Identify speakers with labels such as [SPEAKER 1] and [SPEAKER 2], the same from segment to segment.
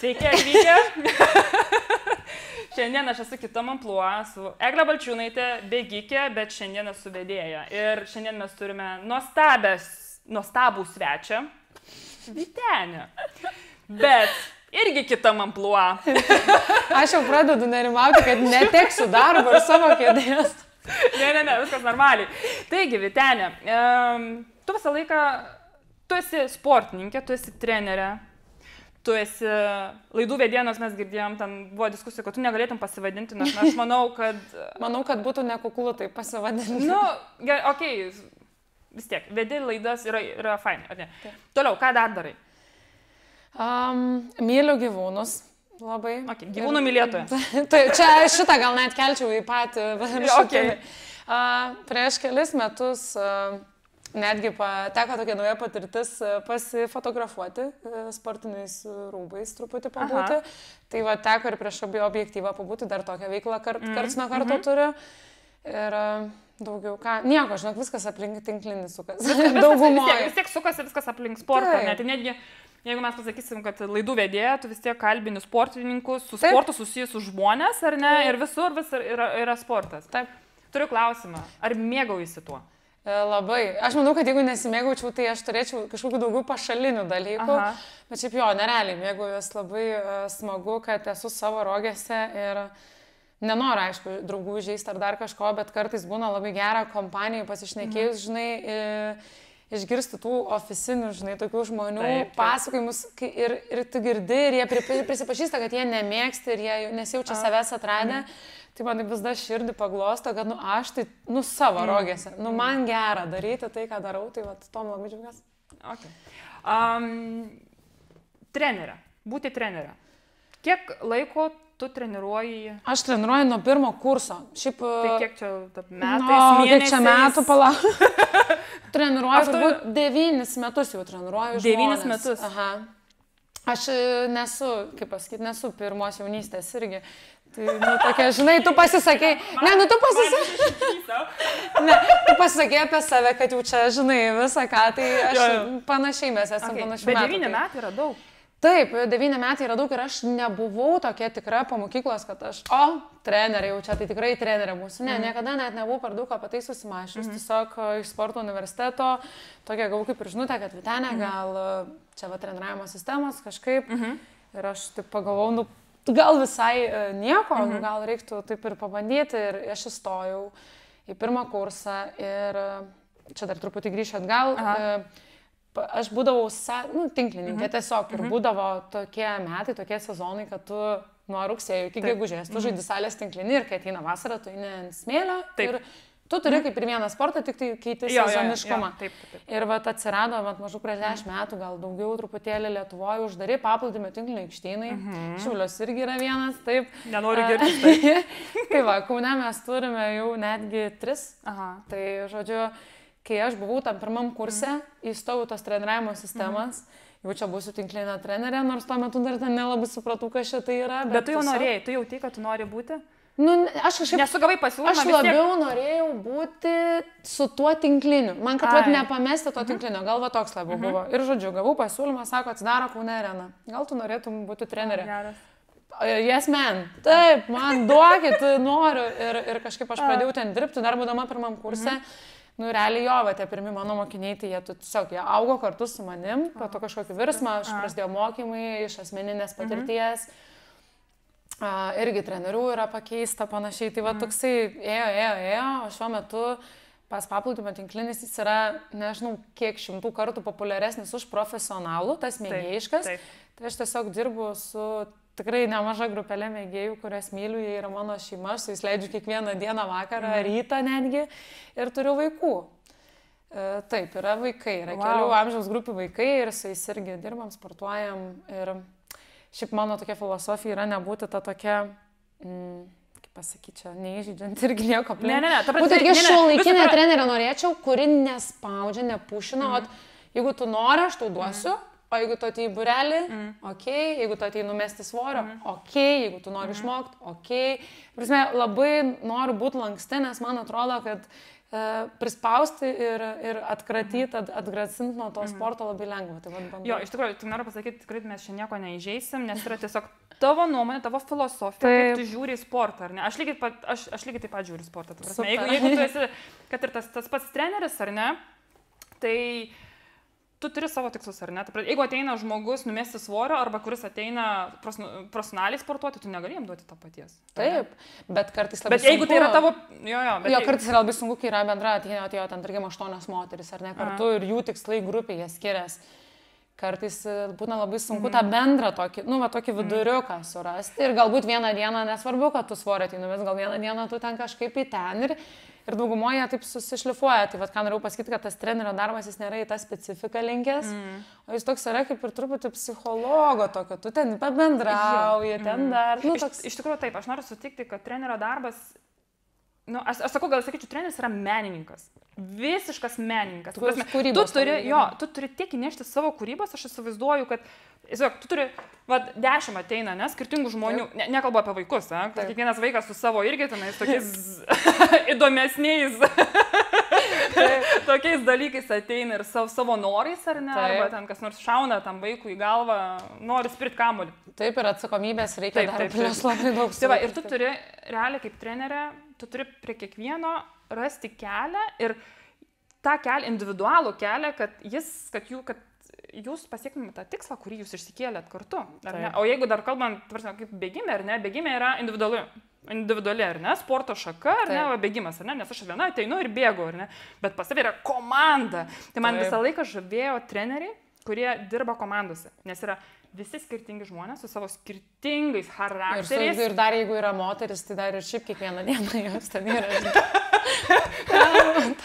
[SPEAKER 1] Sveiki atvykę. šiandien aš esu kitam ampluo su Egle Balčiūnaitė, bėgikė, bet šiandien esu vedėja. Ir šiandien mes turime nuostabęs, nuostabų svečią, Vitenę. Bet irgi kitam ampluo.
[SPEAKER 2] Aš jau pradedu nerimauti, kad neteksiu darbo ir savo kėdės.
[SPEAKER 1] Ne, ne, ne, viskas normaliai. Taigi, Vitenė, um, tu visą laiką, tu esi sportininkė, tu esi trenerė, tu esi laidų vedienas, mes girdėjom, ten buvo diskusija, kad tu negalėtum pasivadinti, nes aš manau, kad...
[SPEAKER 2] Manau, kad būtų nekuklu tai pasivadinti.
[SPEAKER 1] Nu, gerai, okei, okay, vis tiek, vedi laidas yra, yra fain, ar ne? Taip. Toliau, ką dar darai?
[SPEAKER 2] Um, myliu gyvūnus. Labai.
[SPEAKER 1] Okay, gyvūnų mylėtoja.
[SPEAKER 2] tai čia šitą gal net kelčiau į patį.
[SPEAKER 1] okay.
[SPEAKER 2] uh, prieš kelis metus uh, Netgi teko tokia nauja patirtis e, pasifotografuoti e, sportiniais rūbais truputį pabūti. Aha. Tai va teko ir prieš abie objektyvą pabūti, dar tokią veiklą kart, mm. karts nuo karto mm -hmm. turiu. Ir e, daugiau ką. Nieko, žinok, viskas aplink tinklinį sukas.
[SPEAKER 1] Daugumoje. Vis, vis tiek sukasi viskas aplink sportą. Net, tai netgi, jeigu mes pasakysim, kad laidų vedėja, tu vis tiek kalbini sportininkus, su Taip. sportu susijusius žmonės, ar ne? Ir visur vis yra, yra sportas.
[SPEAKER 2] Taip.
[SPEAKER 1] Turiu klausimą. Ar mėgaujasi tuo?
[SPEAKER 2] E, labai. Aš manau, kad jeigu nesimėgaučiau, tai aš turėčiau kažkokių daugiau pašalinių dalykų. Aha. Bet šiaip jo, nerealiai mėgaujuos labai uh, smagu, kad esu savo rogėse ir nenoriu, aišku, draugų žaisti ar dar kažko, bet kartais būna labai gera kompanijai pasišnekėjus, mhm. žinai, i, išgirsti tų oficinių, žinai, tokių žmonių taip, taip. pasakojimus ir, ir tu girdi ir jie prisipažįsta, kad jie nemėgsta ir jie nesijaučia savęs atradę. Mhm Tai man vis dar širdį paglosto, kad, nu, aš tai, nu, savo mm. rogėse, nu, man gera daryti tai, ką darau, tai, va, tom labai džiaugiuosi.
[SPEAKER 1] Okay. Um, trenerė, būti trenerė. Kiek laiko tu treniruoji?
[SPEAKER 2] Aš treniruoju nuo pirmo kurso. Šiaip...
[SPEAKER 1] Tai kiek čia metai?
[SPEAKER 2] Nu, kiek čia metų palauk? treniruoju, turbūt devynis metus jau treniruoju.
[SPEAKER 1] Devynis metus.
[SPEAKER 2] Aha. Aš e, nesu, kaip pasakyti, nesu pirmos jaunystės irgi. Tai, nu, tokia, žinai, tu pasisakei, ne, nu, tu pasisakei. ne, tu pasisakei apie save, kad jau čia, žinai, visą ką, tai aš jo, jo. panašiai mes esame okay. panašiai.
[SPEAKER 1] Bet devyni tai. metai yra daug.
[SPEAKER 2] Taip, devyni metai yra daug ir aš nebuvau tokia tikra po mokyklos, kad aš, o, trenerė jau čia, tai tikrai trenerė mūsų. Ne, mm. niekada net nebuvau per daug apie tai susimašęs. Mm. Tiesiog iš sporto universiteto tokia gavau kaip ir žinutė, kad Vitenė mm. gal čia va treniravimo sistemos kažkaip. Mm -hmm. Ir aš taip pagalvojau, nu, gal visai e, nieko, nu, mhm. gal reiktų taip ir pabandyti. Ir aš įstojau į pirmą kursą ir e, čia dar truputį grįšiu atgal. Aha. E, aš būdavau sa, nu, tinklininkė mhm. tiesiog ir mhm. būdavo tokie metai, tokie sezonai, kad tu nuo rugsėjo iki gegužės tu mhm. žaidži salės tinklinį ir kai ateina vasara, tu eini ant smėlio. Taip. Ir Tu turi kaip ir vieną sportą, tik tai keiti sezoniškumą. Jo, jo, taip, taip, taip. Ir vat atsirado, vat maždaug prieš 10 mhm. metų, gal daugiau truputėlį Lietuvoje uždari paplūdimio tinkliniai aikštynai. Mhm. Šiulios irgi yra vienas, taip.
[SPEAKER 1] Nenoriu girdėti.
[SPEAKER 2] Tai. tai va, Kaune mes turime jau netgi tris. Aha. Tai žodžiu, kai aš buvau tam pirmam kurse, mhm. įstojau tos treniravimo sistemas. Mhm jau čia būsiu tinklinė trenerė, nors tuo metu dar ten nelabai supratau, kas čia tai yra.
[SPEAKER 1] Bet, bet tu jau tiesiog... norėjai, tu jau tai, kad tu nori būti?
[SPEAKER 2] Nu, aš kažkaip...
[SPEAKER 1] Nesugavai pasiūlymą.
[SPEAKER 2] Aš labiau tiek... norėjau būti su tuo tinkliniu. Man, kad vat, nepamesti to mhm. tinklinio, gal va toks labiau mhm. buvo. Ir žodžiu, gavau pasiūlymą, sako, atsidaro Kaune arena. Gal tu norėtum būti trenerė?
[SPEAKER 1] Geras.
[SPEAKER 2] Jes man, taip, man duokit, noriu. Ir, ir kažkaip aš pradėjau ten dirbti, dar būdama pirmam kurse. Mhm. Nu, realiai jo, va, tie pirmi mano mokiniai, tai jie tiesiog, jie augo kartu su manim, po to kažkokį virsmą, aš prasidėjau mokymai iš asmeninės patirties. Mhm irgi trenerių yra pakeista panašiai. Tai va mhm. toksai ėjo, ėjo, ėjo, o šiuo metu pas paplūdimio tinklinis jis yra, nežinau, kiek šimtų kartų populiaresnis už profesionalų, tas mėgėjiškas. Taip, taip. Tai aš tiesiog dirbu su tikrai nemaža grupelė mėgėjų, kurias myliu, jie yra mano šeima, aš su jais leidžiu kiekvieną dieną, vakarą, mhm. rytą netgi ir turiu vaikų. E, taip, yra vaikai, yra wow. kelių amžiaus grupių vaikai ir su jais irgi dirbam, sportuojam ir šiaip mano tokia filosofija yra nebūti ta tokia... Mm, pasakyti, čia neįžydžiant irgi nieko aplink.
[SPEAKER 1] Ne, ne, ne, ta
[SPEAKER 2] prasme. Būtent tokia šiuolaikinė trenerė norėčiau, kuri nespaudžia, nepušina, mm. o jeigu tu nori, aš tau duosiu, mm. o jeigu tu atei burelį, mm. ok, jeigu tu atei numesti svorio, mm. ok, jeigu tu nori mm. išmokti, ok. Prasme, labai noriu būti lanksti, nes man atrodo, kad prispausti ir, ir atkratyti, at, atgrasinti nuo to sporto labai lengva. Tai vat.
[SPEAKER 1] Jo, iš tikrųjų, tik noriu pasakyti, tikrai mes čia nieko neįžeisim, nes yra tiesiog tavo nuomonė, tavo filosofija,
[SPEAKER 2] Taip.
[SPEAKER 1] kaip tu žiūri į sportą, ar ne? Aš lygiai, pat, aš, aš lygiai taip pat žiūriu sportą. prasme. Jeigu, jeigu tu esi, kad ir tas, tas pats treneris, ar ne, tai tu turi savo tikslus, ar ne? Jeigu ateina žmogus numesti svorio, arba kuris ateina profesionaliai sportuoti, tu negali jam duoti to paties.
[SPEAKER 2] Taip, bet kartais labai
[SPEAKER 1] Bet jeigu tai yra
[SPEAKER 2] sunku-
[SPEAKER 1] tavo... Jo, jo, bet
[SPEAKER 2] Jo, kartais yra labai sunku, kai yra bendra, atėjo, atėjo ten, tarkim, aštuonios moteris ar ne kartu ir jų tikslai grupėje skiriasi. Kartais e, būna labai sunku
[SPEAKER 1] Mhm.
[SPEAKER 2] tą bendrą tokį, nu, va, tokį viduriuką surasti ir galbūt vieną dieną, nesvarbu, kad tu svorio atėjai, vis gal vieną dieną tu ten kažkaip į ten ir, ir daugumoje taip susišlifuoja. Tai vad, ką norėjau pasakyti, kad tas trenerio darbas jis nėra į tą specifiką linkęs, mm. o jis toks yra kaip ir truputį psichologo tokio, tu ten pabendrauji, ten dar, nu,
[SPEAKER 1] Iš,
[SPEAKER 2] toks.
[SPEAKER 1] iš tikrųjų taip, aš noriu sutikti, kad trenerio darbas, nu, aš, aš sakau, gal sakyčiau, treneris yra menininkas. Visiškas menininkas.
[SPEAKER 2] Kuris
[SPEAKER 1] prasme,
[SPEAKER 2] kūrybos
[SPEAKER 1] tu turi, jo, tu turi tiek įnešti savo kūrybos, aš įsivaizduoju, kad, tiesiog, tu turi, vad, dešimt ateina, ne, skirtingų žmonių, ne, nekalbu apie vaikus, ne, kad
[SPEAKER 2] Taip.
[SPEAKER 1] kiekvienas vaikas su savo irgi tenais tokiais įdomesniais tokiais dalykais ateina ir savo, savo norais, ar ne,
[SPEAKER 2] Taip.
[SPEAKER 1] arba ten kas nors šauna tam vaikui į galvą, nori spirit kamuolį.
[SPEAKER 2] Taip ir atsakomybės reikia
[SPEAKER 1] Taip,
[SPEAKER 2] dar
[SPEAKER 1] taip,
[SPEAKER 2] plus
[SPEAKER 1] taip.
[SPEAKER 2] labai daug.
[SPEAKER 1] Tai va, ir tu turi, realiai kaip trenerė, tu turi prie kiekvieno rasti kelią ir tą kelią, individualų kelią, kad, jis, kad, jų, kad jūs pasiektumėte tą tikslą, kurį jūs išsikėlėt kartu. ne? O jeigu dar kalbant, tvarsime, kaip bėgime, ar ne, bėgime yra individuali. Individuali, ar ne, sporto šaka, ar ne,
[SPEAKER 2] Taip.
[SPEAKER 1] va, bėgimas, ar ne, nes aš viena ateinu ir bėgu, ar ne, bet pas tavai yra komanda. Tai man
[SPEAKER 2] Taip.
[SPEAKER 1] visą laiką žavėjo treneriai, kurie dirba komandose, nes yra visi skirtingi žmonės su savo skirtingais
[SPEAKER 2] Ir, su,
[SPEAKER 1] charakteriais.
[SPEAKER 2] ir dar jeigu yra moteris, tai dar ir šiaip kiekvieną dieną jos ten yra.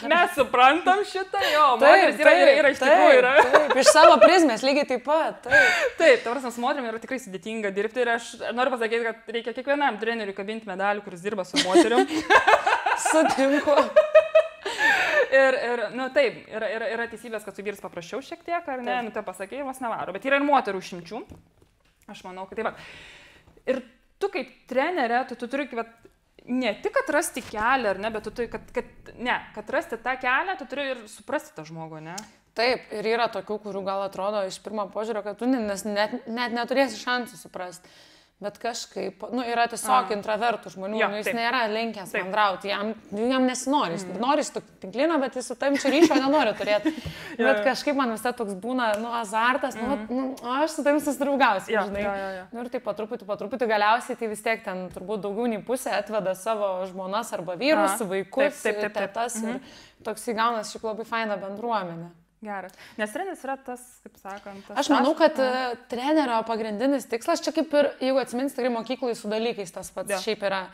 [SPEAKER 1] Mes suprantam šitą, jo, moteris yra, yra, yra iš tikrųjų yra.
[SPEAKER 2] Taip, iš savo prizmės lygiai taip pat. Taip.
[SPEAKER 1] Taip, ta prasme, su moterim yra tikrai sudėtinga dirbti ir aš noriu pasakyti, kad reikia kiekvienam treneriui kabinti medalį, kuris dirba su moterim.
[SPEAKER 2] Sutinku.
[SPEAKER 1] Ir, ir nu taip, yra, yra, yra teisybės, kad su vyrais paprasčiau šiek tiek, ar ne,
[SPEAKER 2] Taip.
[SPEAKER 1] nu tai pasakė, vos nevaro, bet yra ir moterų šimčių. Aš manau, kad taip pat. Ir tu kaip trenerė, tu, tu turi, vat, ne tik atrasti kelią, ar ne, bet tu turi, kad, kad, ne, kad rasti tą kelią, tu turi ir suprasti tą žmogų, ne?
[SPEAKER 2] Taip, ir yra tokių, kurių gal atrodo iš pirmo požiūrio, kad tu ne- nes net, net neturėsi šansų suprasti. Bet kažkaip, nu, yra tiesiog
[SPEAKER 1] A.
[SPEAKER 2] intravertų žmonių,
[SPEAKER 1] Jo,
[SPEAKER 2] nu, jis
[SPEAKER 1] taip.
[SPEAKER 2] nėra linkęs
[SPEAKER 1] Taip.
[SPEAKER 2] bendrauti, jam, nu, jam nesinori, jis nori su tinklino, bet jis su tam čia ryšio nenori turėti.
[SPEAKER 1] Jo,
[SPEAKER 2] Bet kažkaip man visada toks būna, nu, azartas, nu, vat, nu, aš su tam susidraugausiu,
[SPEAKER 1] Jo,
[SPEAKER 2] žinai.
[SPEAKER 1] jo, jo, jo.
[SPEAKER 2] Nu, ir taip po truputį, po truputį galiausiai tai vis tiek ten turbūt daugiau nei pusė atveda savo žmonas arba vyrus,
[SPEAKER 1] Aha.
[SPEAKER 2] vaikus,
[SPEAKER 1] Taip, taip, taip, taip.
[SPEAKER 2] tetas ir toks įgaunas šiaip labai faina bendruomenė.
[SPEAKER 1] Geras. Nes treneris yra tas, kaip sakant, tas
[SPEAKER 2] Aš manau, kad e, trenerio pagrindinis tikslas, čia kaip ir, jeigu atsimins, tikrai mokyklai su dalykais tas pats ja. šiaip yra.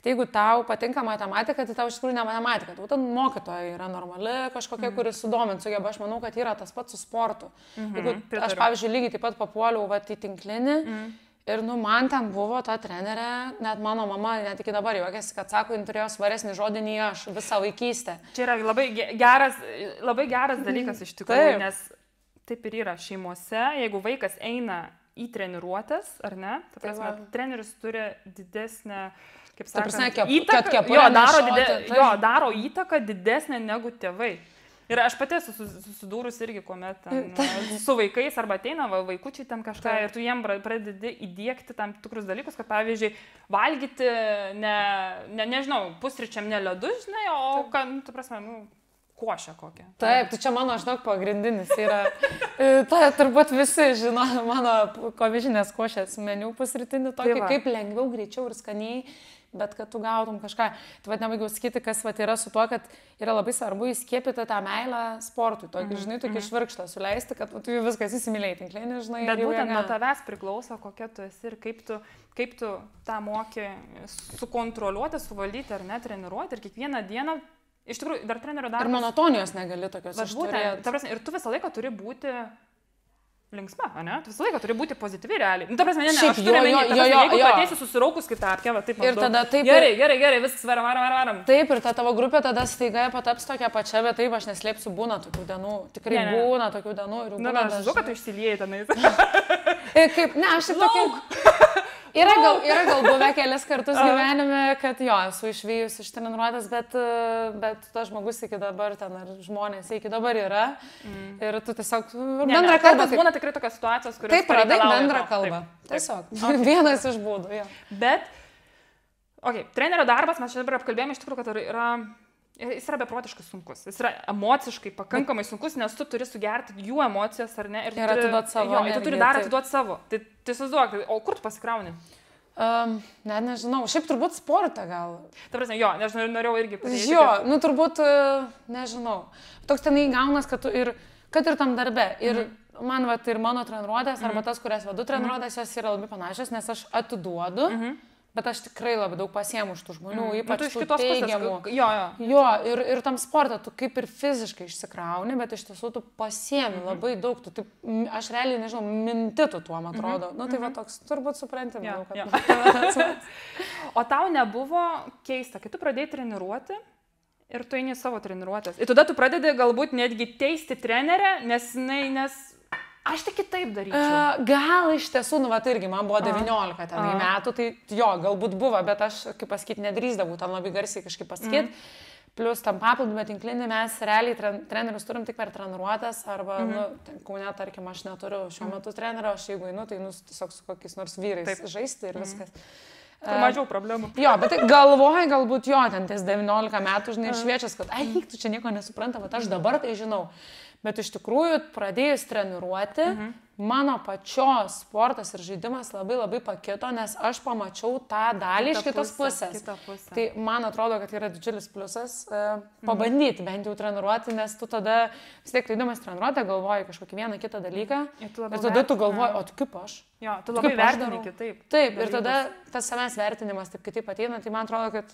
[SPEAKER 2] Kad jeigu tau patinka matematika, tai tau iš tikrųjų ne matematika, tau ten mokytoja yra normali, kažkokia, mm. kuris sudomins sugeba. Aš manau, kad yra tas pats su sportu. Mm -hmm, jeigu aš,
[SPEAKER 1] Mhm, pritariu.
[SPEAKER 2] pavyzdžiui, lygiai taip pat papuoliau vat, į tinklinį. Mm. Ir, nu, man ten buvo ta trenerė, net mano mama, net iki dabar juokiasi, kad sako, jin turėjo svaresnį žodį nei aš visą vaikystę.
[SPEAKER 1] Čia yra labai ge- geras, labai geras dalykas iš tikrųjų,
[SPEAKER 2] Taip.
[SPEAKER 1] nes taip ir yra šeimose, jeigu vaikas eina į treniruotės, ar ne, ta prasme,
[SPEAKER 2] va.
[SPEAKER 1] treneris turi didesnę, kaip sakant,
[SPEAKER 2] prasme, kep-
[SPEAKER 1] įtaką,
[SPEAKER 2] kepurę
[SPEAKER 1] jo, daro, dide,
[SPEAKER 2] taip.
[SPEAKER 1] jo, daro įtaką didesnę negu tėvai. Ir aš pati esu sus- susidūrus irgi, kuomet ten, su vaikais arba ateina va, vaikučiai ten kažką
[SPEAKER 2] Taip.
[SPEAKER 1] ir tu jiem pra- pradedi įdėkti tam tikrus dalykus, kad pavyzdžiui, valgyti, ne, ne, nežinau, pusryčiam ne ledus, žinai, o, ką, nu, tu prasme, nu, košę kokią.
[SPEAKER 2] Taip, tai čia mano, žinok, pagrindinis yra. e, Ta turbūt visi žino mano kovižinės košės meniu pusrytinį tokį,
[SPEAKER 1] Tai va.
[SPEAKER 2] kaip lengviau, greičiau ir skaniai, bet kad tu gautum kažką. Tai vad nebaigiau sakyti, kas vat yra su tuo, kad yra labai svarbu įskiepyti tą meilę sportui, tokį,
[SPEAKER 1] Mhm,
[SPEAKER 2] žinai, tokį švirkštą suleisti, kad tu viskas įsimylėjai tinklinį, žinai.
[SPEAKER 1] Bet
[SPEAKER 2] ir
[SPEAKER 1] būtent nuo
[SPEAKER 2] jėga.
[SPEAKER 1] tavęs priklauso, kokia tu esi ir kaip tu, kaip tu tą moki sukontroliuoti, suvaldyti ar net treniruoti. Ir kiekvieną dieną, iš tikrųjų, dar trenerio
[SPEAKER 2] Ir
[SPEAKER 1] darbas.
[SPEAKER 2] monotonijos negali tokios
[SPEAKER 1] Vat būtent,
[SPEAKER 2] išturėti.
[SPEAKER 1] ta prasme, ir tu visą laiką turi būti linksma, ne? Tu visą laiką turi būti pozityvi realiai. Nu, ta prasme, ne, ne,
[SPEAKER 2] Šiaip
[SPEAKER 1] aš turiu omeny,
[SPEAKER 2] jo, jo, jo,
[SPEAKER 1] jeigu ateisi susiraukus kaip tapkė, va taip.
[SPEAKER 2] Ir
[SPEAKER 1] maždaug,
[SPEAKER 2] tada taip
[SPEAKER 1] Gerai, gerai, gerai, viskas, varam, varam, varam.
[SPEAKER 2] Taip, ir ta tavo grupė tada staiga pataps tokia pačia, bet taip aš neslėpsiu, būna tokių dienų, tikrai
[SPEAKER 1] Ne,
[SPEAKER 2] ne, būna tokių dienų ir
[SPEAKER 1] Na,
[SPEAKER 2] būna
[SPEAKER 1] na, aš žinau, kad tu
[SPEAKER 2] dažnai.
[SPEAKER 1] išsiliejai tenais.
[SPEAKER 2] Kaip, ne, aš tik tokia. Yra gal, yra gal buvę kelis kartus gyvenime, kad jo, esu išvyjus iš treniruotės, bet, bet tas žmogus iki dabar ten, ar žmonės iki dabar yra. Mm. Ir tu tiesiog bendrą kalbą. Taip,
[SPEAKER 1] būna tikrai tokios situacijos, kurios...
[SPEAKER 2] taip radai
[SPEAKER 1] pareikalauja
[SPEAKER 2] bendrą
[SPEAKER 1] to.
[SPEAKER 2] kalbą.
[SPEAKER 1] Taip.
[SPEAKER 2] Tiesiog. Vienas iš būdų. Jo.
[SPEAKER 1] Bet, okei, okay, trenerio darbas, mes čia dabar apkalbėjome iš tikrųjų, kad yra, jis yra beprotiškai sunkus. Jis yra emociškai pakankamai sunkus, nes tu turi sugerti jų emocijas, ar ne?
[SPEAKER 2] Ir
[SPEAKER 1] turi-
[SPEAKER 2] atiduot savo
[SPEAKER 1] Jo, ir tu turi dar atiduoti savo. Tai tiesiog, o kur tu pasikrauni?
[SPEAKER 2] Um, net nežinau, šiaip turbūt sportą gal.
[SPEAKER 1] Ta prasme, jo, nor- norėjau irgi pasakyti.
[SPEAKER 2] Jo, nu turbūt, e, nežinau. Toks tenai gaunas, kad tu ir, kad ir tam darbe. Ir
[SPEAKER 1] Mhm.
[SPEAKER 2] man, va, ir mano treniruotės, arba tas, kurias vedu treniruotės, jos yra labai panašios, nes aš atiduodu,
[SPEAKER 1] Mhm.
[SPEAKER 2] Bet aš tikrai labai daug pasiemu iš tų žmonių,
[SPEAKER 1] Nu,
[SPEAKER 2] ypač
[SPEAKER 1] tu iš kitos
[SPEAKER 2] teigiamų.
[SPEAKER 1] pusės. Jo, jo.
[SPEAKER 2] Jo, ir, ir tam sportą tu kaip ir fiziškai išsikrauni, bet iš tiesų tu pasiemi
[SPEAKER 1] Mhm.
[SPEAKER 2] labai daug, tu taip, aš realiai nežinau, minti tu tuo, man atrodo. Na nu, tai va toks, turbūt supranti,
[SPEAKER 1] Mhm. Jo,
[SPEAKER 2] manau, kad
[SPEAKER 1] jo.
[SPEAKER 2] tas va.
[SPEAKER 1] O tau nebuvo keista, kai tu pradėjai treniruoti ir tu eini savo treniruotės. Ir tada tu pradedi galbūt netgi teisti trenerę, nes, nes aš tik kitaip daryčiau.
[SPEAKER 2] E, Gal iš tiesų, nu, va, tai irgi man buvo 19 ten
[SPEAKER 1] A.
[SPEAKER 2] metų, tai jo, galbūt buvo, bet aš, kaip pasakyti, nedrįzdavau ten labai garsiai kažkaip pasakyti. Mm. Plus tam paplūdimio tinklinį mes realiai tren, trenerius turim tik per treniruotės, arba, mm -hmm. nu, ten kaune, tarkim, aš neturiu šiuo metu trenerio, aš jeigu einu, tai nu, tiesiog su kokiais nors vyrais
[SPEAKER 1] Taip.
[SPEAKER 2] Žaisti ir viskas.
[SPEAKER 1] Kur mažiau problemų.
[SPEAKER 2] Jo, bet tai galvoju, galbūt jo, ten ties 19 metų, žinai, šviečias, kad, ai, tu čia nieko nesupranta, bet aš dabar tai žinau. Bet iš tikrųjų, pradėjus treniruoti, mhm. mano pačios sportas ir žaidimas labai labai pakito, nes aš pamačiau tą dalį iš kitos pusės.
[SPEAKER 1] Kita pusė.
[SPEAKER 2] Tai man atrodo, kad yra didžiulis pliusas uh, pabandyti bent jau treniruoti, nes tu tada vis tiek eidamas treniruotę galvoji kažkokį vieną kitą dalyką.
[SPEAKER 1] Ir tu
[SPEAKER 2] Ir tada tu galvoji, o tu kaip aš?
[SPEAKER 1] Jo, tu labai vertini kitaip.
[SPEAKER 2] Taip, ir
[SPEAKER 1] dalykus.
[SPEAKER 2] tada tas savęs vertinimas taip kitaip ateina, tai man atrodo, kad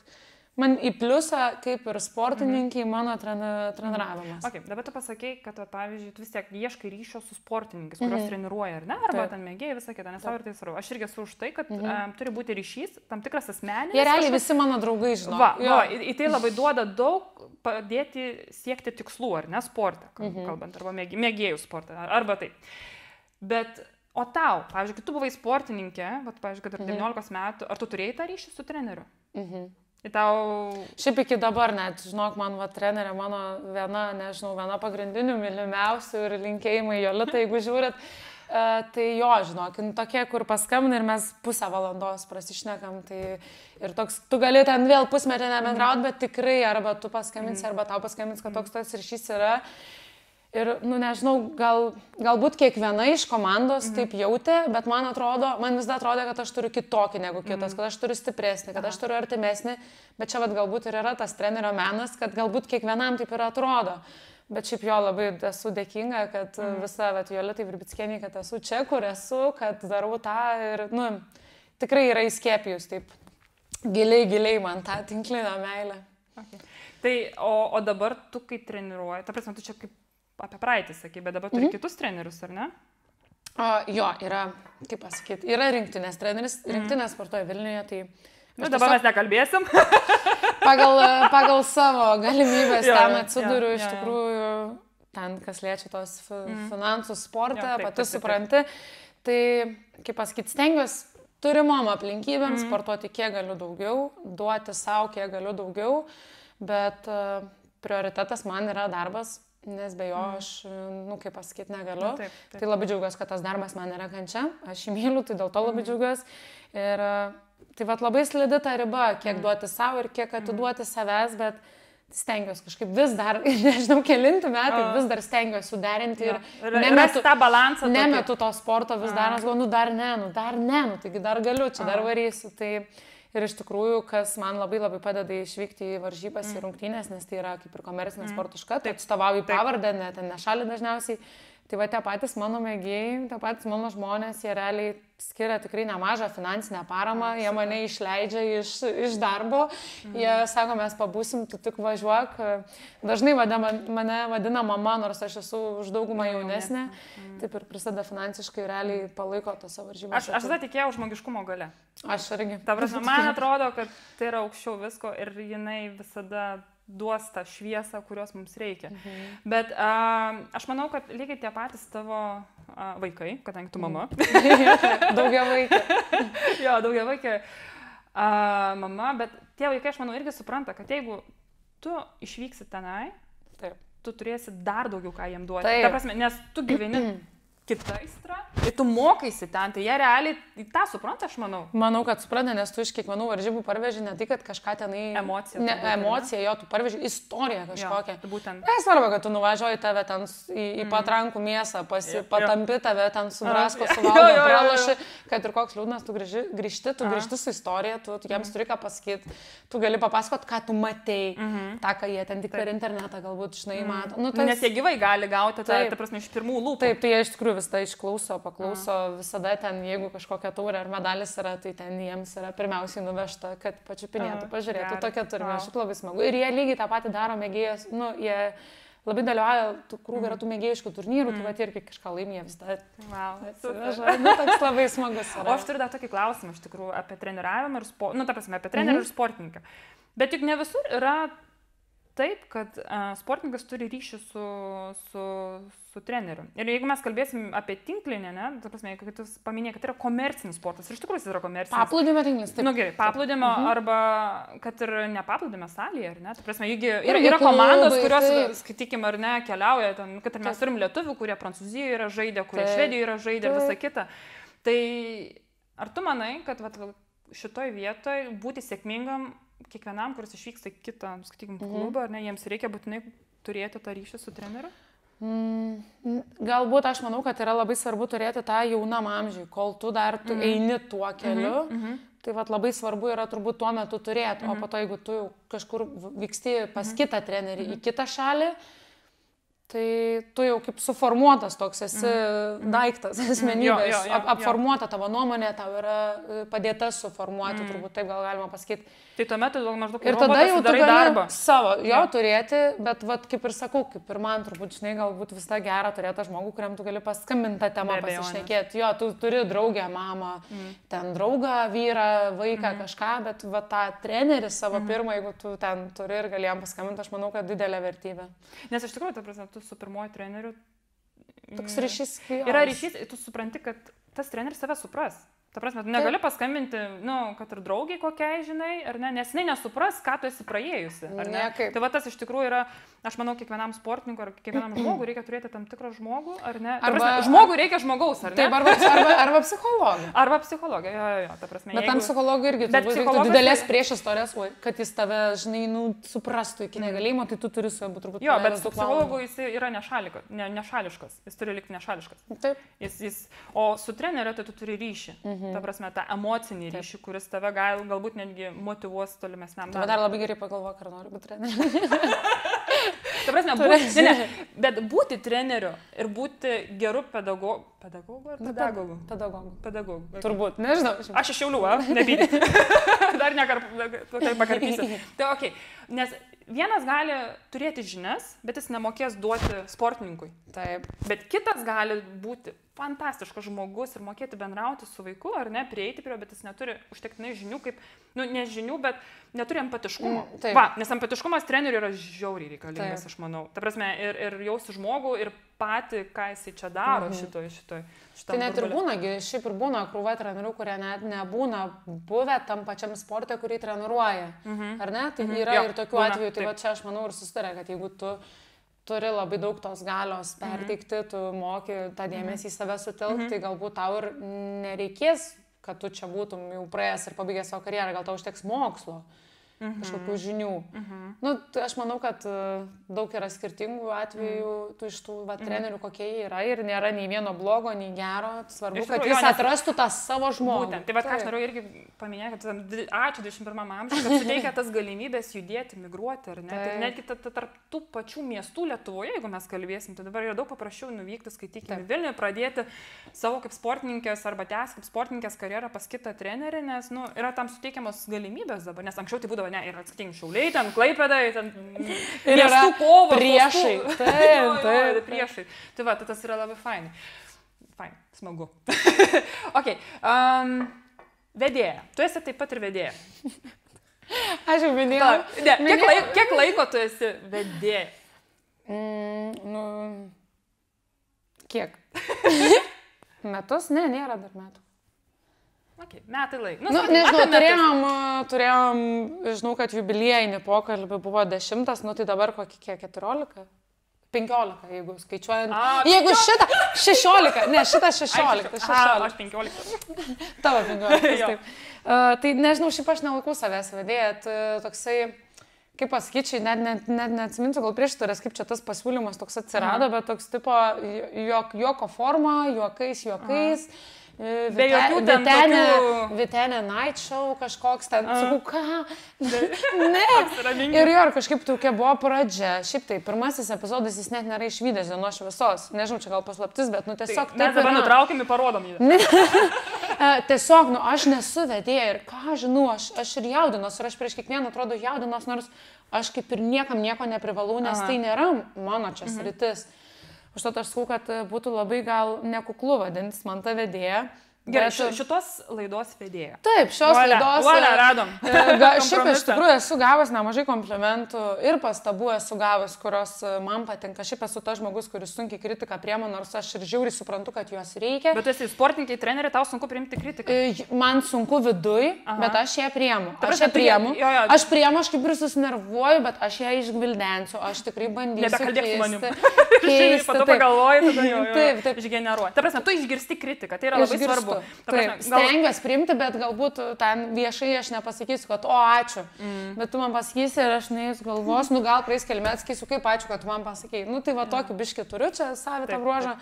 [SPEAKER 2] man į pliusą, kaip ir sportininkai,
[SPEAKER 1] Mhm.
[SPEAKER 2] mano treni, treniravimas.
[SPEAKER 1] Ok, dabar tu pasakei, kad, pavyzdžiui, tu vis tiek ieškai ryšio su sportininkais, kuriuos
[SPEAKER 2] Mhm.
[SPEAKER 1] treniruoja, ar ne? Arba
[SPEAKER 2] Taip.
[SPEAKER 1] ten mėgėjai visą kitą, nes tau ir tai svarbu. Aš irgi esu už tai, kad um, turi būti ryšys, tam tikras asmeninis.
[SPEAKER 2] Mhm. Jie realiai
[SPEAKER 1] kažkoks-
[SPEAKER 2] visi mano draugai žino.
[SPEAKER 1] Va,
[SPEAKER 2] Jo.
[SPEAKER 1] va, į į tai labai duoda daug padėti siekti tikslų, ar ne sportą,
[SPEAKER 2] Mhm.
[SPEAKER 1] kalbant, arba mėg- mėgėjų sportą, ar- arba taip. Bet, o tau, pavyzdžiui, kai tu buvai sportininkė, vat, pavyzdžiui, kad ir 19 metų, ar tu turėjai tą ryšį su treneriu?
[SPEAKER 2] Mhm.
[SPEAKER 1] Ir tau...
[SPEAKER 2] Šiaip iki dabar net, žinok, man va trenerė, mano viena, nežinau, viena pagrindinių mylimiausių ir linkėjimai Jolita, jeigu žiūrit. Uh, tai jo, žinok, tokie, kur paskambina ir mes pusę valandos prasišnekam, tai ir toks, tu gali ten vėl pusmetį nebendrauti, bet tikrai arba tu paskambinsi, arba tau paskambins, kad toks tas ryšys yra. Ir, nu, nežinau, gal, galbūt kiekviena iš komandos mhm. taip jautė, bet man atrodo, man vis dar atrodo, kad aš turiu kitokį negu kitas, mhm. kad aš turiu stipresnį, kad aš turiu artimesnį, bet čia vad galbūt ir yra tas trenerio menas, kad galbūt kiekvienam taip ir atrodo. Bet šiaip jo labai esu dėkinga, kad mhm. visa Violitai Virbitskienė, kad esu čia, kur esu, kad darau tą ir, nu, tikrai yra įskiepijus taip giliai, giliai man tą tinklinę meilę.
[SPEAKER 1] Okay. Tai, o, o dabar tu kai treniruoji, ta prasme, tu čia kaip apie praeitį sakai, bet dabar turi
[SPEAKER 2] Mhm.
[SPEAKER 1] mm. kitus trenerius, ar ne?
[SPEAKER 2] O, jo, yra, kaip pasakyti, yra rinktinės treneris, rinktinės sportuoja Vilniuje, tai... Aš
[SPEAKER 1] Nu, dabar mes nekalbėsim.
[SPEAKER 2] pagal, pagal savo galimybės
[SPEAKER 1] Jo,
[SPEAKER 2] ten atsiduriu,
[SPEAKER 1] jo,
[SPEAKER 2] iš
[SPEAKER 1] jo, jo.
[SPEAKER 2] tikrųjų, ten, kas liečia tos fi finansų sportą,
[SPEAKER 1] Jo, taip,
[SPEAKER 2] pati
[SPEAKER 1] taip, taip, taip.
[SPEAKER 2] supranti. Tai, kaip pasakyti, stengiuosi turimom aplinkybėm
[SPEAKER 1] Mhm.
[SPEAKER 2] sportuoti kiek galiu daugiau, duoti savo kiek galiu daugiau, bet uh, prioritetas man yra darbas, nes be jo aš, nu, kaip pasakyti, negaliu.
[SPEAKER 1] Nu, taip, taip.
[SPEAKER 2] Tai labai džiaugiuosi, kad tas darbas man yra kančia, aš jį myliu, tai dėl to labai
[SPEAKER 1] Mhm.
[SPEAKER 2] džiaugiuosi. Ir tai vad labai slidi ta riba, kiek duoti savo ir kiek atiduoti savęs, bet stengiuosi kažkaip vis dar, nežinau, kelinti metai, vis dar stengiuosi suderinti ir
[SPEAKER 1] Ir
[SPEAKER 2] nemetu,
[SPEAKER 1] tą balansą.
[SPEAKER 2] nemetu to sporto vis dar, aš galvoju, nu dar ne, nu dar ne, nu taigi dar galiu, čia dar varysiu. Tai ir iš tikrųjų, kas man labai labai padeda išvykti į varžybas, į rungtynės, nes tai yra kaip ir komercinė sporto šaka, tai atstovauju
[SPEAKER 1] Mm.
[SPEAKER 2] Pavardę, net ten nešalį dažniausiai. Tai va tie patys mano mėgėjai, tie patys mano žmonės, jie realiai skiria tikrai nemažą finansinę paramą, jie mane išleidžia iš, iš darbo,
[SPEAKER 1] Mhm.
[SPEAKER 2] jie sako, mes pabūsim, tu tik važiuok. Dažnai vadina, mane vadina mama, nors aš esu už daugumą jaunesnė, taip ir prisideda finansiškai, realiai palaiko tas savo varžybas.
[SPEAKER 1] Aš, aš tada tikėjau žmogiškumo gale.
[SPEAKER 2] Aš irgi.
[SPEAKER 1] Ta prasme, man atrodo, kad tai yra aukščiau visko ir jinai visada duos tą šviesą, kurios mums reikia. Mhm. Bet uh, aš manau, kad lygiai tie patys tavo uh, vaikai, kadangi tu mama.
[SPEAKER 2] daugia vaikai.
[SPEAKER 1] jo, daugia vaikai. Uh, mama, bet tie vaikai, aš manau, irgi supranta, kad jeigu tu išvyksi tenai, Taip. tu turėsi dar daugiau ką jiem duoti. Taip. Ta prasme, nes tu gyveni kita aistra. Ir tu mokaisi ten, tai jie realiai tą supranta, aš manau.
[SPEAKER 2] Manau, kad supranta, nes tu iš kiekvienų varžybų parveži ne tai, kad kažką tenai...
[SPEAKER 1] Emocija.
[SPEAKER 2] Ne, emocija, jo, tu parveži istoriją kažkokią.
[SPEAKER 1] Jo, būtent.
[SPEAKER 2] Nesvarbu, kad tu nuvažiuoji tave ten į, į mm. patrankų mėsą, pasi, patampi tave ten subrasko, suvalgo, pralaši, kad ir koks liūdnas, tu grįži, grįžti, tu grįžti su istorija, tu, tu jiems mm. turi ką pasakyti, tu gali papasakot, ką tu matei, -hmm. tą, ką jie ten tik per internetą galbūt, žinai, mm. mato.
[SPEAKER 1] Nu, tas... Nes jie gyvai gali gauti, tai, ta prasme, iš pirmų lūpų.
[SPEAKER 2] Taip, tai jie iš tikrųjų visą išklauso, paklauso, A. visada ten, jeigu kažkokia taurė ar medalis yra, tai ten jiems yra pirmiausiai nuvežta, kad pačiupinėtų, pažiūrėtų, tokia turime, šiaip labai smagu. Ir jie lygiai tą patį daro mėgėjas, nu, jie labai dalyvauja, tų krūvų yra tų mėgėjiškų turnyrų, mm. tu pat irgi kažką laimė visada.
[SPEAKER 1] Wow,
[SPEAKER 2] atsiveža. nu, toks labai smagus. Yra.
[SPEAKER 1] O aš turiu dar tokį klausimą, iš tikrųjų, apie treniravimą ir sportą, nu, ta prasme, apie trenerių mm ir sportininką. Bet juk ne visur yra taip, kad uh, sportininkas turi ryšį su, su, su treneriu. Ir jeigu mes kalbėsim apie tinklinę, ne, ta prasme, kad tu paminėjai, kad tai yra komercinis sportas, ir iš tikrųjų jis yra komercinis.
[SPEAKER 2] Paplūdimio tinklis,
[SPEAKER 1] taip. Na nu, gerai, paplūdimio mhm. arba kad ir ne paplūdimio salėje, ar ne? Ta prasme, yra, yra, yra komandos, kurios, skaitykime, ar ne, keliauja, ten, kad ir mes turim lietuvių, kurie Prancūzijoje yra žaidę, kurie Švedijoje yra žaidę ir visa kita. Tai ar tu manai, kad vat, šitoj vietoj būti sėkmingam kiekvienam, kuris išvyksta į kitą, sakykime, mhm. klubą, ar ne, jiems reikia būtinai turėti tą ryšį su treneriu?
[SPEAKER 2] Mm, galbūt aš manau, kad yra labai svarbu turėti tą jaunam amžiui, kol tu dar tu mm. eini tuo keliu. Mm -hmm. Tai vat, labai svarbu yra turbūt tuo metu turėti, mm -hmm. o po to jeigu tu kažkur vyksti pas mm -hmm. kitą trenerį mm -hmm. į kitą šalį, Tai tu jau kaip suformuotas toks esi mm. daiktas, asmenybės, jo, jo, jo, ap, apformuota tavo nuomonė, tau yra e, padėta suformuoti, mm. turbūt taip gal galima pasakyti.
[SPEAKER 1] Tai tuomet tu maždaug
[SPEAKER 2] ir tada jau darai darbą. Savo, jo ja. turėti, bet vat, kaip ir sakau, kaip ir man turbūt, žinai, galbūt visada gera turėti žmogų, kuriam tu gali paskambinti tą temą, pasišnekėti. Jo, tu turi draugę, mamą, mm. ten draugą, vyrą, vaiką, mm. kažką, bet vat, tą trenerį savo mm. pirmą, jeigu tu ten turi ir galėjom paskambinti, aš manau, kad didelė vertybė.
[SPEAKER 1] Nes iš tikrųjų, ta prasme, tu su pirmoju treneriu.
[SPEAKER 2] Toks ryšys.
[SPEAKER 1] Yra ryšys, tu supranti, kad tas treneris save supras. Ta prasme, tu negali paskambinti, nu, kad ir draugiai kokiai, žinai, ar ne, nes jinai nesupras, ką tu esi praėjusi. Ar ne? Niekaip. Tai va tas iš tikrųjų yra, aš manau, kiekvienam sportininkui ar kiekvienam žmogui reikia turėti tam tikrą žmogų, ar ne? Arba, prasme, žmogui reikia žmogaus, ar ne?
[SPEAKER 2] Taip, arba, arba, arba psichologą.
[SPEAKER 1] Arba psichologą, jo, jo, jo, ta prasme.
[SPEAKER 2] Bet jeigu... tam psichologui irgi turi psichologas... didelės prieš istorijas, kad jis tave, žinai, nu, suprastų iki negalėjimo, tai tu turi su juo būti turbūt.
[SPEAKER 1] Jo, bet su psichologu jis yra nešališkas, ne, nešališkas, jis turi likti nešališkas.
[SPEAKER 2] Taip.
[SPEAKER 1] Jis, jis, o su treneriu tai tu turi ryšį. Mhm. Ta prasme, emocija emocinį Taip. ryšį, kuris tave gal, galbūt netgi motivuos tolimesniam
[SPEAKER 2] darbui. Dar labai gerai pagalvok, ar nori būti treneriu.
[SPEAKER 1] Ta prasme, būti, ne, bet būti treneriu ir būti geru pedagogu. Pedagogu ar pedagogu?
[SPEAKER 2] Pedagogu.
[SPEAKER 1] Pedagogu.
[SPEAKER 2] Turbūt, nežinau.
[SPEAKER 1] Aš iš Šiaulių, nebijai. Dar nekarp, tai pakarpysiu. Tai ok, nes vienas gali turėti žinias, bet jis nemokės duoti sportininkui.
[SPEAKER 2] Taip.
[SPEAKER 1] Bet kitas gali būti fantastiškas žmogus ir mokėti bendrauti su vaiku, ar ne, prieiti prie jo, bet jis neturi užtektinai žinių, kaip, nu, ne žinių, bet neturi empatiškumo. Mm, taip. Va, nes empatiškumas treneriui yra žiauriai reikalingas, taip. aš manau. Ta prasme, ir, ir jausti žmogų, ir pati, ką jisai čia daro mhm. šitoj, šitoj.
[SPEAKER 2] Tai net ir būna, šiaip ir būna krūva trenerių, kurie net nebūna buvę tam pačiam sportė, kurį treniruoja. Mhm. Ar ne? Tai mhm. yra jo, ir tokių būna, atvejų, tai taip. va čia aš manau ir susitarė, kad jeigu tu turi labai daug tos galios mhm. perteikti, tu moki tą mhm. dėmesį į save sutelkti, mhm. tai galbūt tau ir nereikės, kad tu čia būtum jau praėjęs ir pabaigęs savo karjerą, gal tau užteks mokslo. Mhm mhm. kažkokių žinių. Mhm. Nu, aš manau, kad uh, daug yra skirtingų atvejų tų iš tų va, trenerių, kokie jie yra ir nėra nei vieno blogo, nei gero. Svarbu, iš kad jis jo, nes... atrastų tą savo žmogų.
[SPEAKER 1] Būtent. Tai va, ką aš noriu irgi paminėti, kad ačiū 21 amžiui, kad suteikia tas galimybės judėti, migruoti, ar ne? Tai, tai netgi tarp tų pačių miestų Lietuvoje, jeigu mes kalbėsim, tai dabar yra daug paprasčiau nuvykti, skaitykime Vilniuje, pradėti savo kaip sportininkės arba tęs kaip sportininkės karjerą pas kitą trenerį, nes nu, yra tam suteikiamos galimybės dabar, nes anksčiau tai būdavo būdavo, ne, ir atsakingi šiauliai, ten klaipėdai, ten ir yra kovos.
[SPEAKER 2] Priešai.
[SPEAKER 1] Taip, taip, priešai. Tai va, tai tas yra labai fainai. Fain, smagu. ok. Um, vedėja. Tu esi taip pat ir vedėja.
[SPEAKER 2] Aš jau minėjau.
[SPEAKER 1] Ta, ne, kiek,
[SPEAKER 2] minėjau.
[SPEAKER 1] laiko, kiek laiko tu esi vedėja?
[SPEAKER 2] Mm, nu, kiek? Metus? Ne, nėra dar metų.
[SPEAKER 1] Okay, metai laiko.
[SPEAKER 2] Nu, nežinau, turėjom, turėjom, žinau, kad jubiliejinį pokalbį buvo dešimtas, nu tai dabar kokį kiek, 14? 15, jeigu skaičiuojant.
[SPEAKER 1] A,
[SPEAKER 2] jeigu šitą, 16, ne, šitą 16,
[SPEAKER 1] A,
[SPEAKER 2] 16.
[SPEAKER 1] aš 15.
[SPEAKER 2] Tavo 15. Taip. Uh, tai nežinau, šiaip aš nelaikau savęs vedėjat, toksai, kaip pasakyčiau, net, net, net neatsiminsiu, gal prieš turės, kaip čia tas pasiūlymas toks atsirado, Aha. bet toks tipo jok, joko forma, juokais, juokais. Aha.
[SPEAKER 1] Be jokių ten
[SPEAKER 2] Vitenė,
[SPEAKER 1] tokių-
[SPEAKER 2] Vitenė Night Show kažkoks ten, sakau, ką? ne. Ir jo, kažkaip tokia buvo pradžia. Šiaip tai, pirmasis epizodas jis net nėra išvykęs dienos šviesos. Nežinau, čia gal paslaptis, bet, nu, tiesiog
[SPEAKER 1] Tai Mes
[SPEAKER 2] taip
[SPEAKER 1] dabar nutraukiam ir parodom jį.
[SPEAKER 2] Tiesiog, nu, aš nesu vedėja ir ką žinau, aš, aš ir jaudinos, ir aš prieš kiekvieną atrodo jaudinos, nors aš kaip ir niekam nieko neprivalau, nes
[SPEAKER 1] Aha.
[SPEAKER 2] tai nėra mano čia sritis. Užtat aš sakau, kad būtų labai gal nekuklu vadintis man tą vedėją.
[SPEAKER 1] Gerai,
[SPEAKER 2] bet-
[SPEAKER 1] ši- šitos laidos vedėja.
[SPEAKER 2] Taip, šios
[SPEAKER 1] Voilà,
[SPEAKER 2] laidos.
[SPEAKER 1] voilà,
[SPEAKER 2] e,
[SPEAKER 1] radom.
[SPEAKER 2] e, Ga, šiaip iš tikrųjų esu gavęs nemažai komplimentų ir pastabų esu gavęs, kurios e, man patinka. Šiaip esu tas žmogus, kuris sunkiai kritiką priema, nors aš ir žiauriai suprantu, kad jos reikia.
[SPEAKER 1] Bet esi sportininkai, treneriai, tau sunku priimti kritiką.
[SPEAKER 2] Man sunku viduj,
[SPEAKER 1] Aha.
[SPEAKER 2] bet aš ją priemu.
[SPEAKER 1] Ta
[SPEAKER 2] Aš ją priemu.
[SPEAKER 1] jo, jo.
[SPEAKER 2] Aš priemu, aš kaip ir susinervuoju, bet aš ją išgvildensiu. Aš tikrai bandysiu.
[SPEAKER 1] Nebekalbėk su manim.
[SPEAKER 2] keisti-
[SPEAKER 1] Žinai,
[SPEAKER 2] keisti,
[SPEAKER 1] po to
[SPEAKER 2] taip.
[SPEAKER 1] pagalvoji, tada jau.
[SPEAKER 2] Taip, taip.
[SPEAKER 1] Išgeneruoji. Ta prasme, tu išgirsti kritiką, tai yra labai
[SPEAKER 2] Išgirstu.
[SPEAKER 1] svarbu. Ta
[SPEAKER 2] Taip,
[SPEAKER 1] gal-
[SPEAKER 2] stengiuosi priimti, bet galbūt ten viešai aš nepasakysiu, kad o ačiū. Mm. Bet tu man pasakysi ir aš neįs galvos, nu gal praeis kelmet, sakysiu, kaip ačiū, kad tu man pasakėjai. Nu tai va tokį biškį turiu čia savitą
[SPEAKER 1] Taip,
[SPEAKER 2] bruožą.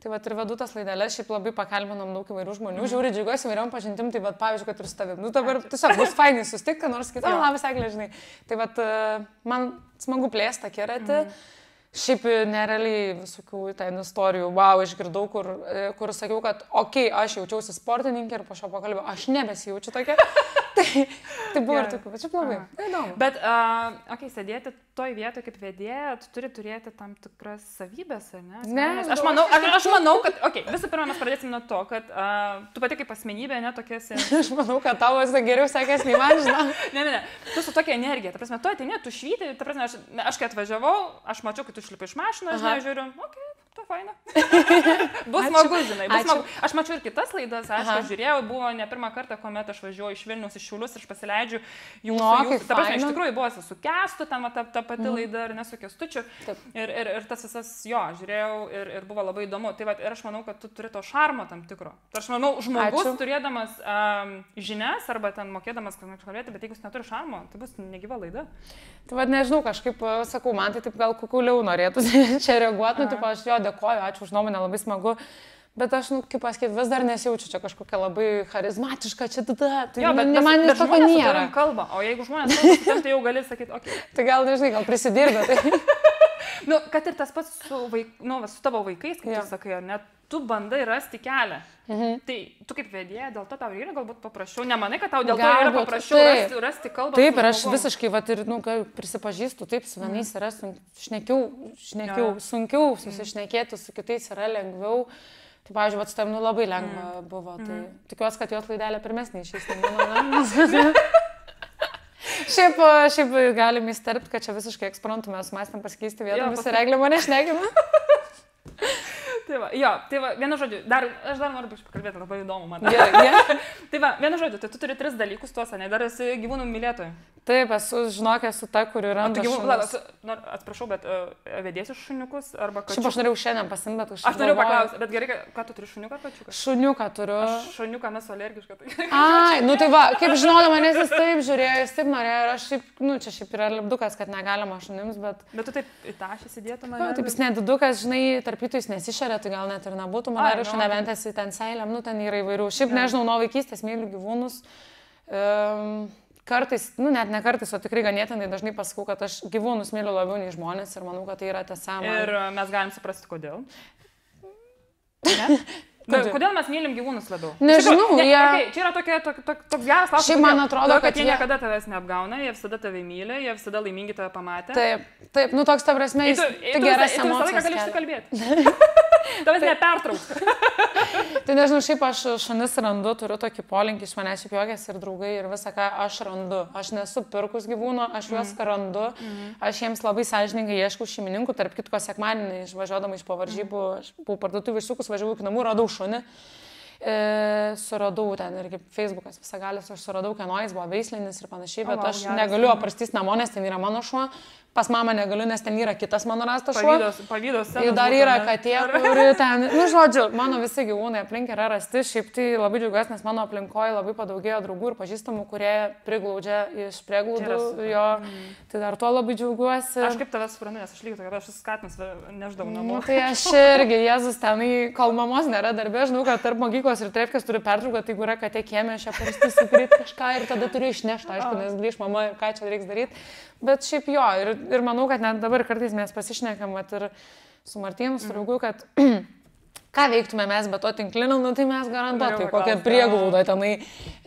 [SPEAKER 2] Tai va ir vedu tas laidelės, šiaip labai pakalbinom daug įvairių žmonių, žiūri, džiugiuosi įvairiom pažintim, tai va pavyzdžiui, kad ir su tavim. Nu dabar tiesiog bus fainai sustikti, nors kitą, labas, eglė, žinai. Tai va man smagu plėsti akiratį. Mm. Šiaip nerealiai visokių ten istorijų, wow, išgirdau, kur, e, kur sakiau, kad, okei, okay, aš jaučiausi sportininkė ir po šio pokalbio aš nebesijaučiu tokia. Tai, tai buvo ir tokių, bet.
[SPEAKER 1] Aha.
[SPEAKER 2] Tai įdomu.
[SPEAKER 1] Bet, uh, okei, okay, sėdėti toj vietoje kaip vedėja, tu turi turėti tam tikras savybės, ar ne?
[SPEAKER 2] Ne,
[SPEAKER 1] aš manau, aš, aš manau kad, okei, okay, visų pirma, mes pradėsim nuo to, kad uh, tu pati kaip asmenybė, ne tokia esi.
[SPEAKER 2] Aš manau, kad tavo esi geriau sekęs nei man, žinau.
[SPEAKER 1] Ne, ne, ne, tu su tokia energija, ta prasme, tu ateini, tu švyti, ta prasme, aš, ne, aš kai atvažiavau, aš mačiau, kad tu išlipai iš mašinos,
[SPEAKER 2] Aha.
[SPEAKER 1] žiūriu, okei, okay, tu faina. bus smagu, žinai, bus smagu. Aš mačiau ir kitas laidas, aš
[SPEAKER 2] Aha.
[SPEAKER 1] žiūrėjau, buvo ne pirmą kartą, kuomet aš važiuoju iš Vilnius iš Šiaulius ir aš pasileidžiu jūsų.
[SPEAKER 2] Nu,
[SPEAKER 1] jūsų
[SPEAKER 2] kaip
[SPEAKER 1] ta prasme, iš tikrųjų buvo su kestu, ten ta, ta pati
[SPEAKER 2] Mhm.
[SPEAKER 1] laida ir nesu kestučiu.
[SPEAKER 2] Taip.
[SPEAKER 1] Ir, ir, ir tas visas, jo, žiūrėjau ir, ir buvo labai įdomu. Tai va, ir aš manau, kad tu turi to šarmo tam tikro. Tai aš manau, žmogus
[SPEAKER 2] Ačiū.
[SPEAKER 1] turėdamas um, žinias arba ten mokėdamas kalbėti, bet jeigu jis neturi šarmo, tai bus negyva laida.
[SPEAKER 2] Tai vad nežinau, kažkaip sakau, man tai taip gal kukuliau norėtų čia reaguoti, nu, tipo, aš jo dėkoju, ačiū už nuomonę, labai smagu. Bet aš, nu, kaip pasakyti, vis dar nesijaučiu čia kažkokia labai charizmatiška, čia tada. Tai
[SPEAKER 1] Jo, bet,
[SPEAKER 2] nu, man ir tokio nėra.
[SPEAKER 1] kalba, o jeigu žmonės kalba, tai jau gali sakyti, okei. Okay.
[SPEAKER 2] Tai gal, nežinai, gal prisidirbė. Tai...
[SPEAKER 1] Nu, kad ir tas pats su, vaik, nu, su tavo vaikais, kaip
[SPEAKER 2] Jo.
[SPEAKER 1] tu sakai, ar ne, tu bandai rasti kelią.
[SPEAKER 2] Mhm.
[SPEAKER 1] Tai tu kaip vedėja, dėl to tau yra galbūt paprasčiau. Nemanai, kad tau dėl to yra
[SPEAKER 2] Galbūt,
[SPEAKER 1] paprasčiau
[SPEAKER 2] taip.
[SPEAKER 1] rasti, rasti kalbą.
[SPEAKER 2] Taip, ir aš visiškai, va, ir, nu, prisipažįstu, taip, su vienais yra sun- šnekiau, šnekiau,
[SPEAKER 1] Jo.
[SPEAKER 2] sunkiau susišnekėti, su kitais yra lengviau. Tai, pavyzdžiui, su tavim, nu, labai lengva buvo. Tai tikiuosi, kad jos laidelė pirmesnė išeis. Šiaip, šiaip galim įsterpti, kad čia visiškai eksponuotų mes mąstėm pasikeisti ir reglį mane šnekina.
[SPEAKER 1] Tai va, jo, tai va, vienu žodžiu, dar, aš dar noriu pakalbėti, labai įdomu man.
[SPEAKER 2] Gerai, gerai.
[SPEAKER 1] tai va, vienu žodžiu, tai tu turi tris dalykus tuos, ne, dar esi gyvūnų mylėtoja.
[SPEAKER 2] Taip, esu, žinok, esu ta, kuri
[SPEAKER 1] O tu gyvūnų,
[SPEAKER 2] šunis.
[SPEAKER 1] la, tu- atsiprašau, bet uh, vedėsi šuniukus arba
[SPEAKER 2] Šiaip aš norėjau šiandien pasimti, bet kažkaip.
[SPEAKER 1] Aš norėjau paklausti, bet gerai, ką tu turi šuniuką ar kačiuką?
[SPEAKER 2] Šuniuką turiu.
[SPEAKER 1] Aš šuniuką mes alergiška. Tai...
[SPEAKER 2] Ai, nu tai va, kaip žinodama, nes jis taip žiūrėjo, jis taip norėjo ir aš šiaip, nu čia šiaip yra lipdukas, kad negalima šunims, bet...
[SPEAKER 1] Bet tu taip į tą įsidėtum,
[SPEAKER 2] Na, taip jis nedidukas, žinai, tarp jų jis nesišeria, tai gal net ir nebūtų, man ar
[SPEAKER 1] nu,
[SPEAKER 2] iš nebent esi ten seiliam, nu ten yra įvairių. Šiaip nežinau, nuo vaikystės myliu gyvūnus. Um, kartais, nu net ne kartais, o tikrai ganėtinai dažnai pasakau, kad aš gyvūnus myliu labiau nei žmonės ir manau, kad tai yra tiesa. man.
[SPEAKER 1] Ir uh, mes galim suprasti, kodėl.
[SPEAKER 2] Kodėl?
[SPEAKER 1] Kodėl mes mylim gyvūnus labiau?
[SPEAKER 2] Nežinau,
[SPEAKER 1] ne,
[SPEAKER 2] jie-
[SPEAKER 1] okay, čia yra tokia, tok, tok, toks geras klausimas.
[SPEAKER 2] Šiaip man
[SPEAKER 1] kodėl?
[SPEAKER 2] atrodo,
[SPEAKER 1] Todėl,
[SPEAKER 2] kad
[SPEAKER 1] jie
[SPEAKER 2] jie-
[SPEAKER 1] niekada tavęs neapgauna, jie visada tave myli, jie visada laimingi tave pamatę.
[SPEAKER 2] Taip, taip, nu toks ta prasme, jis
[SPEAKER 1] tu,
[SPEAKER 2] geras
[SPEAKER 1] ir tu visą laiką
[SPEAKER 2] emocijas.
[SPEAKER 1] gali išsikalbėti. Tavęs nepertrauks.
[SPEAKER 2] Tai nežinau, šiaip aš šunis randu, turiu tokį polinkį, iš manęs šiaip juokės ir draugai ir visą ką aš randu. Aš nesu pirkus gyvūnų, aš juos mm. randu, mm. aš jiems labai sąžininkai ieškau šeimininkų, tarp kitko sekmadienį išvažiuodama iš pavaržybų, aš buvau parduotuvį išsukus, važiavau iki namų, radau šunį. E, suradau ten irgi Facebookas visagalis, aš suradau, kieno jis buvo veislinis ir panašiai, bet wow, aš negaliu aprastys namo, nes ten yra mano šuo, Pas mamą negaliu, nes ten yra kitas mano rastas šuo.
[SPEAKER 1] Pavydos, pavydos.
[SPEAKER 2] Ir dar yra katė, kuri ten, nu žodžiu, mano visi gyvūnai aplink yra rasti, šiaip tai labai džiaugiuosi, nes mano aplinkoje labai padaugėjo draugų ir pažįstamų, kurie priglaudžia iš prieglūdų jo. Mm. Tai dar tuo labai džiaugiuosi.
[SPEAKER 1] Aš kaip tave suprantu, nes aš lygiai tokia, aš skatinus neždavau namo.
[SPEAKER 2] Nu, tai aš irgi, Jėzus, ten, kol mamos nėra darbė, žinau, kad tarp mokyklos ir trepkės turi pertrauką, tai yra katė kiemė, aš ją parastysiu kažką ir tada turiu išnešti, aišku, nes grįž mama ir ką čia reiks daryti. Bet šiaip jo, ir, ir manau, kad net dabar kartais mes pasišnekam, ir su Martinu, su draugu, kad ką veiktume mes be to tinklinio, nu, tai mes garantuotai kokią prieglaudą tenai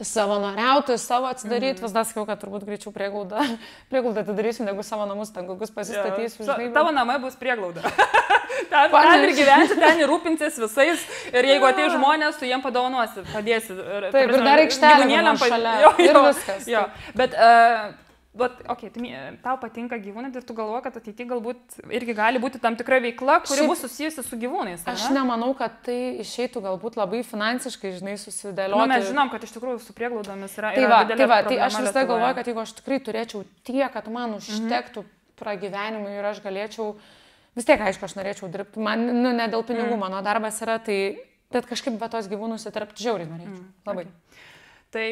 [SPEAKER 2] savanoriauti, savo atsidaryti, mm. vis dar sakiau, kad turbūt greičiau prieglaudą, prieglaudą atidarysim, negu savo namus, ten kokius pasistatysiu.
[SPEAKER 1] Ja. Tavo namai bus prieglauda. ten, ten ir gyventi, ten ir rūpintis visais. Ir jeigu ja. atei žmonės, tu jiem padovanosi, padėsi.
[SPEAKER 2] Taip, ir dar aikštelė. Šalia. Jo, jo, ir viskas.
[SPEAKER 1] Jo. Bet uh, Bet, okei, okay, tau patinka gyvūnai ir tu galvoji, kad ateityje galbūt irgi gali būti tam tikra veikla, kuri Šiaip, bus susijusi su gyvūnais.
[SPEAKER 2] Ne? Aš nemanau, kad tai išeitų galbūt labai finansiškai, žinai, susidėlioti. Nu,
[SPEAKER 1] mes žinom, kad iš tikrųjų su prieglaudomis yra.
[SPEAKER 2] Tai va, tai, va, tai aš visada galvoju, kad jeigu aš tikrai turėčiau tiek, kad man mhm. užtektų mhm. pragyvenimui ir aš galėčiau, vis tiek, aišku, aš norėčiau dirbti, man, nu, ne dėl pinigų, mhm. mano darbas yra, tai, bet kažkaip be tos gyvūnus įtarpti žiauriai norėčiau. Mhm. Labai. Okay.
[SPEAKER 1] Tai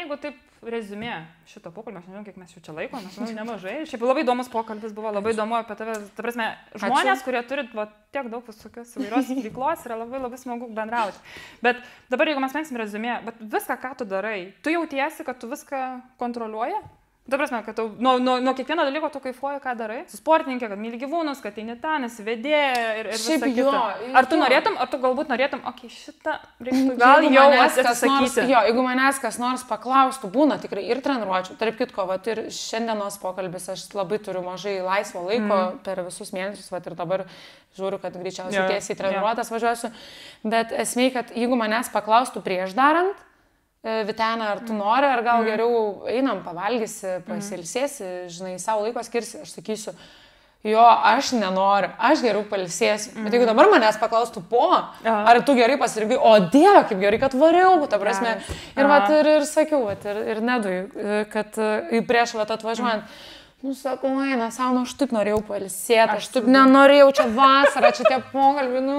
[SPEAKER 1] jeigu taip rezumė šito pokalbio, aš nežinau, kiek mes jau čia laiko, mes nu, nemažai. Šiaip labai įdomus pokalbis buvo, labai įdomu apie tave. Ta prasme, žmonės, Ačiū. kurie turi va, tiek daug visokios įvairios veiklos, yra labai labai smagu bendrauti. Bet dabar, jeigu mes mėgsim rezumė, bet viską, ką tu darai, tu jautiesi, kad tu viską kontroliuoji? Ta prasme, kad tu nuo, nuo, nuo kiekvieno dalyko tu kaifuoji, ką darai. Su sportininkė, kad myli gyvūnus, kad eini ten, esi vedėja ir, ir
[SPEAKER 2] Šiaip jo,
[SPEAKER 1] Ar tu norėtum, ar tu galbūt norėtum, okei, okay, šitą reiktų gal jau atsisakyti.
[SPEAKER 2] Jo, jeigu manęs kas nors paklaustų, būna tikrai ir treniruočių. Tarp kitko, va, ir šiandienos pokalbis aš labai turiu mažai laisvo laiko mm. per visus mėnesius, va, ir dabar žiūriu, kad greičiausiai tiesiai treniruotas važiuosiu. Bet esmė, kad jeigu manęs paklaustų prieš darant, Vitena, ar tu mm. nori, ar gal mm. geriau einam, pavalgysi, mm. pasilsėsi, žinai, savo laiko skirsi, aš sakysiu, jo, aš nenoriu, aš geriau palsėsiu. Mm. Bet jeigu dabar manęs paklaustų po, Aha. ar tu gerai pasirinkai, o Dieve, kaip gerai, kad variau, ta prasme. Aha. Ir, vat, ir, ir sakiau, vat, ir, ir nedui, kad prieš vat atvažiuojant. Mm Nu, sakau, eina savo, nu, aš taip norėjau palsėti, aš, taip nenorėjau čia vasarą, čia tie pokalbiai, nu,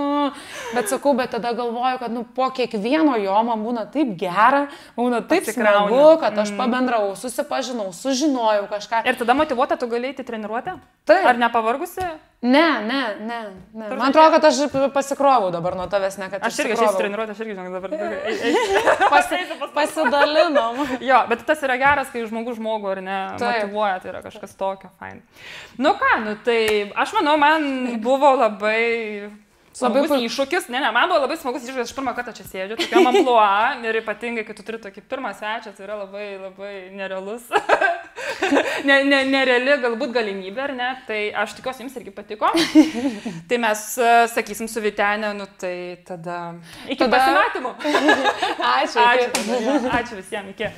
[SPEAKER 2] bet sakau, bet tada galvoju, kad, nu, po kiekvieno jo man būna taip gera, būna taip smagu, kad aš mm. pabendrau, susipažinau, sužinojau kažką.
[SPEAKER 1] Ir tada motivuota tu galėjai treniruoti?
[SPEAKER 2] Taip.
[SPEAKER 1] Ar nepavargusi?
[SPEAKER 2] Ne, ne, ne. ne. Man atrodo, kad aš pasikrovau dabar nuo tavęs, ne kad
[SPEAKER 1] aš irgi esu treniruoti, aš irgi žinau, dabar
[SPEAKER 2] Pasi, pasidalinom.
[SPEAKER 1] jo, bet tas yra geras, kai žmogus žmogų ar ne Taip. motivuoja, tai yra kažkas tokio, fine. Nu ką, nu tai aš manau, man buvo labai Labai pul... iššūkis, ne, ne, man buvo labai smagus iššūkis, aš pirmą kartą čia sėdžiu, tokia man pluo, ir ypatingai, kai tu turi tokį pirmą svečią, tai yra labai, labai nerealus, ne, ne, nereali galbūt galimybė, ar ne, tai aš tikiuosi, jums irgi patiko. tai mes uh, sakysim su Vitenė, nu tai tada iki tada... pasimatymų.
[SPEAKER 2] ačiū.
[SPEAKER 1] Ačiū, ačiū visiems, iki.